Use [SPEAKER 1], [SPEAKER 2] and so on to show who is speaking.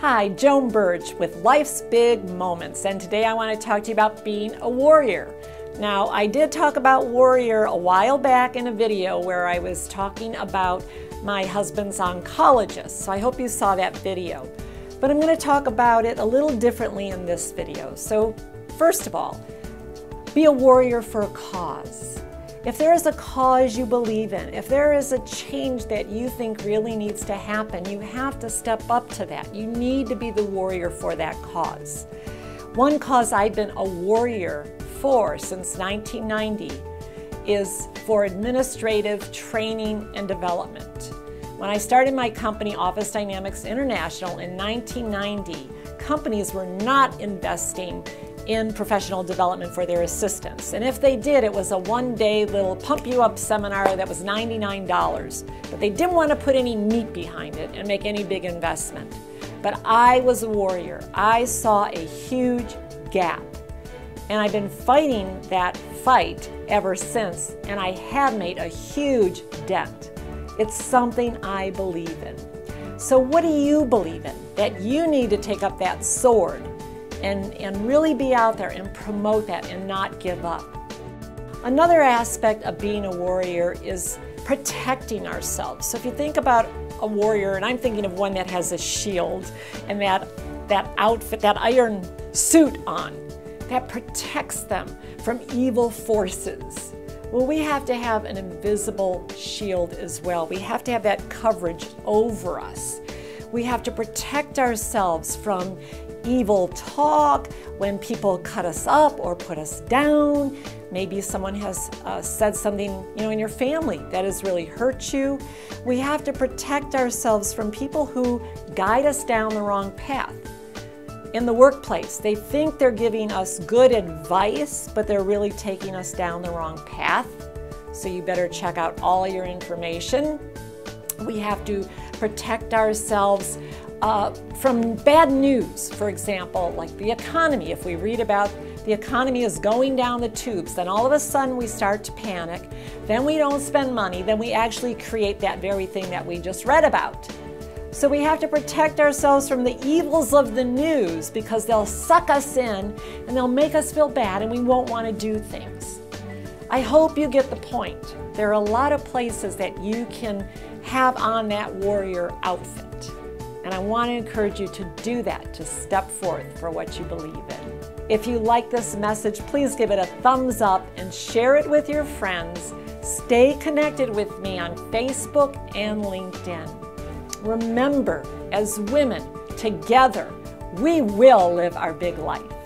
[SPEAKER 1] Hi, Joan Burge with Life's Big Moments, and today I want to talk to you about being a warrior. Now, I did talk about warrior a while back in a video where I was talking about my husband's oncologist, so I hope you saw that video. But I'm going to talk about it a little differently in this video. So, first of all, be a warrior for a cause. If there is a cause you believe in, if there is a change that you think really needs to happen, you have to step up to that. You need to be the warrior for that cause. One cause I've been a warrior for since 1990 is for administrative training and development. When I started my company, Office Dynamics International, in 1990, companies were not investing in professional development for their assistants. And if they did, it was a one day little pump you up seminar that was $99. But they didn't want to put any meat behind it and make any big investment. But I was a warrior. I saw a huge gap. And I've been fighting that fight ever since, and I have made a huge dent. It's something I believe in. So, what do you believe in? That you need to take up that sword and, and really be out there and promote that and not give up. Another aspect of being a warrior is protecting ourselves. So if you think about a warrior, and I'm thinking of one that has a shield and that, that outfit, that iron suit on, that protects them from evil forces. Well, we have to have an invisible shield as well. We have to have that coverage over us. We have to protect ourselves from evil talk, when people cut us up or put us down. Maybe someone has uh, said something, you know, in your family that has really hurt you. We have to protect ourselves from people who guide us down the wrong path. In the workplace, they think they're giving us good advice, but they're really taking us down the wrong path. So you better check out all your information. We have to protect ourselves uh, from bad news, for example, like the economy. If we read about the economy is going down the tubes, then all of a sudden we start to panic. Then we don't spend money. Then we actually create that very thing that we just read about. So we have to protect ourselves from the evils of the news because they'll suck us in and they'll make us feel bad and we won't want to do things. I hope you get the point. There are a lot of places that you can have on that warrior outfit. And I want to encourage you to do that, to step forth for what you believe in. If you like this message, please give it a thumbs up and share it with your friends. Stay connected with me on Facebook and LinkedIn. Remember, as women, together, we will live our big life.